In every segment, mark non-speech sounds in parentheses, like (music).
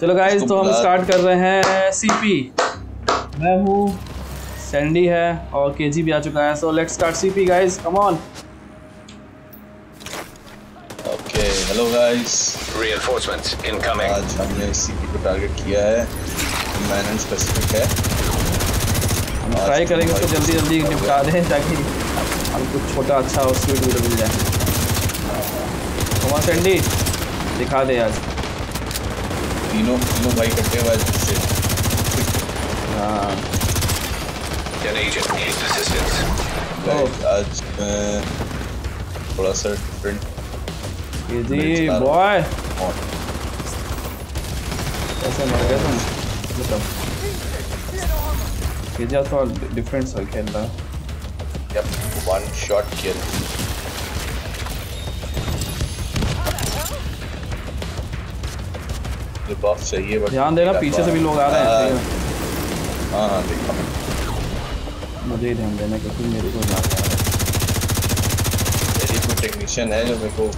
चलो गाइस तो हम स्टार्ट कर रहे हैं सीपी मैं हूँ। सैंडी है और केजी भी आ चुका है so let's start CP guys come on okay hello guys Reinforcements incoming. आज हमने सीपी को टारगेट किया है। मैन एंड स्पेसिफिक है। हम ट्राई करेंगे उसको जल्दी जल्दी निपटा दें ताकि हमको छोटा अच्छा और स्वीट वीडियो मिल जाए। कम ऑन सैंडी दिखा दे आज। तीनों तीनों भाई इकट्ठे हुए से। हाँ. Guys, आज मैं थोड़ा सा डिफरेंट केजी बॉय कैसे मर गए तुम मतलब केजी आज थोड़ा डिफरेंट सा खेल रहा है yup one shot kill box चाहिए बट ध्यान देना पीछे से भी लोग आ रहे हैं हाँ हाँ देखा मैं मुझे ही ध्यान देना क्योंकि मेरे को याद आ रहा है मेरी कोई टेक्नीशियन है जो मेरे को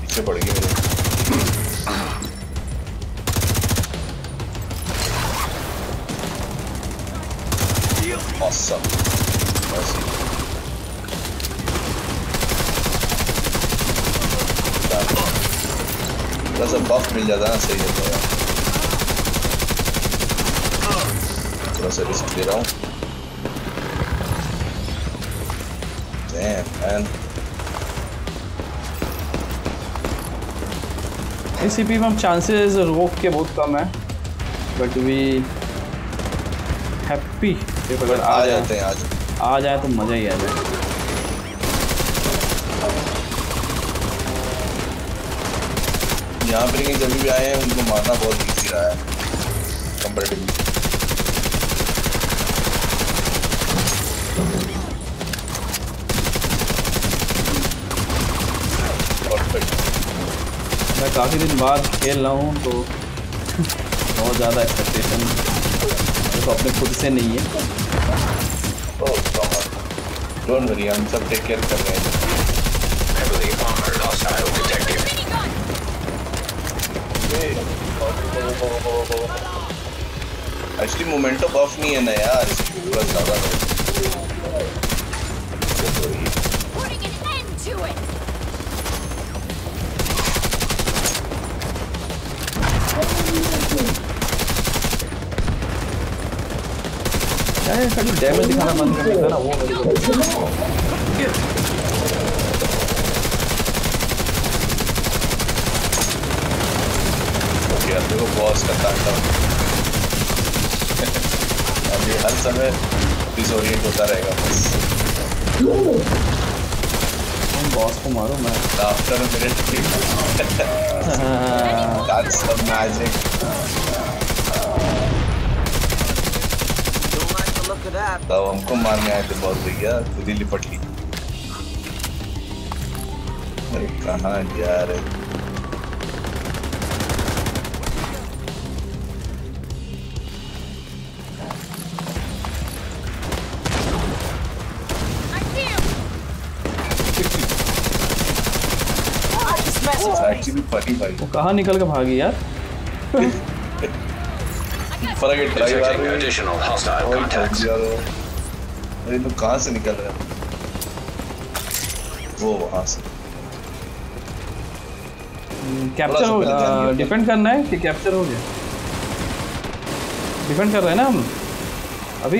पीछे पड़ गई मेरे। Awesome. थोड़ा सा बफ मिल जाता ना सही होता है थोड़ा सा रिस्क ले रहा हूँ Damn, man. इस में हम चांसेस रोक के बहुत कम है बट वी हैप्पी आ जाते हैं आज आ जाए तो मज़ा ही आ जाए यहाँ पर जब भी आए हैं उनको मारना बहुत इजी रहा है। कंपेरेटिवली मैं काफ़ी दिन बाद खेल रहा हूँ तो बहुत ज़्यादा एक्सपेक्टेशन तो अपने खुद से नहीं है। डोंट वरी हम सब टेक केयर कर रहे हैं। एक्चुअली मोमेंटो बफ नहीं है ना यार, इसकी थोड़ा ज़्यादा है Putting an end to it! क्या है खाली डैमेज दिखाना बंद कर देता ना वो मेरे को देखो बॉस का तांडव अब ये हर समय डिसोरिएंट होता रहेगा बस। तुम बॉस को मारो मैं after minute (laughs) look of that. तब हमको मारने आए थे बहुत भैया खुद ही लिपट ली। अरे कहाँ जा रहे? एक्चुअली फनी भाई वो कहाँ निकल के भागी यार? फ़र्क है ड्राइव आ रही additional और contacts. अरे तू कहाँ से निकल रहा है? वो वहाँ से। कैप्चर हो पहले ध्यान दिया। डिफेंड करना है कि कैप्चर हो गया? डिफेंड कर रहे हैं ना हम? अभी?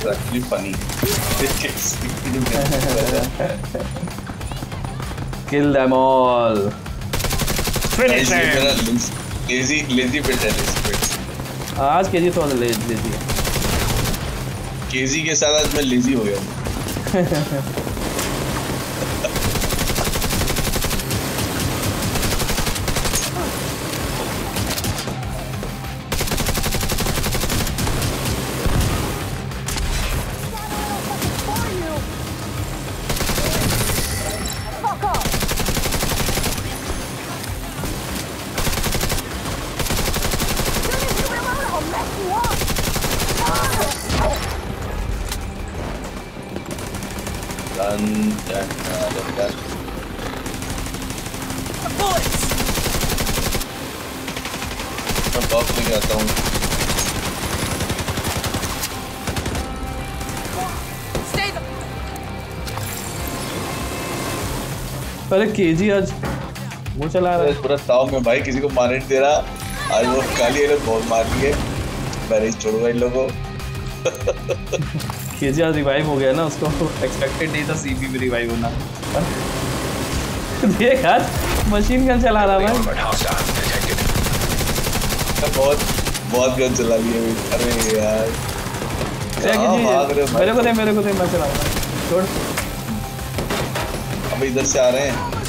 हम्म, actually funny. It's actually funny. Kill them all finish Lazy, lazy build है लेजी बिल्ड आज केजी थोड़ा ले ले है। केजी के साथ आज मैं लेजी हो गया हूँ। (laughs) One done Bullets! मैं बॉक्स हूँ अरे केजी आज वो चला रहा है। पूरा ताव में भाई किसी को मारने नहीं दे रहा। आज वो काली ये लोग बहुत मार लिए। मैं नहीं छोड़ूँगा इन लोगों। (laughs) को केजी आज रिवाइव हो गया ना उसको। एक्सपेक्टेड नहीं था सीपी में रिवाइव होना। (laughs) देख आज मशीन गन चला रहा भाई. मैं। (laughs) बहुत बहुत गन चला अभी। अरे यार। हो? मेरे को दे मेरे को दे मैं चलाऊँगा छोड़। अब इधर से आ रहे हैं।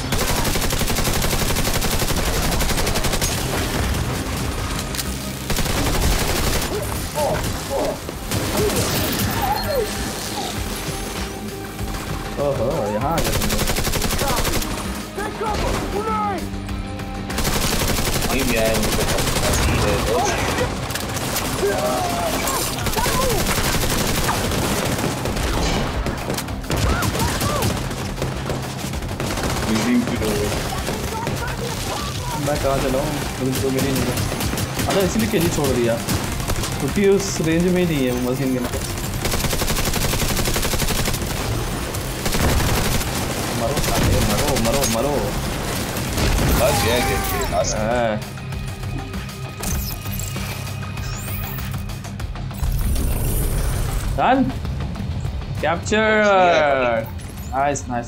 यहाँ आ गए मैं कहाँ चलाऊँ मुझे तो मिल नहीं अच्छा इसीलिए केजी छोड़ दिया? क्योंकि उस रेंज में ही नहीं है वो मशीन के का मरो मरो मरो मरो बस ये है कि लास्ट हाँ। Done. Capture. Nice, nice.